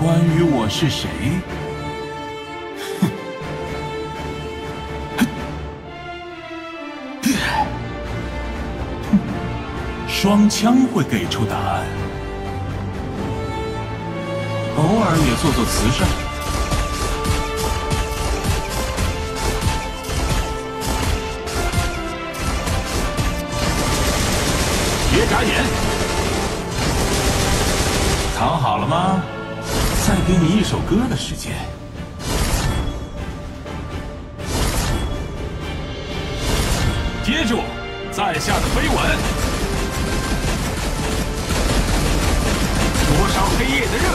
关于我是谁，双枪会给出答案。偶尔也做做慈善。别眨眼，藏好了吗？再给你一首歌的时间。接住在下的飞吻。灼烧黑夜的热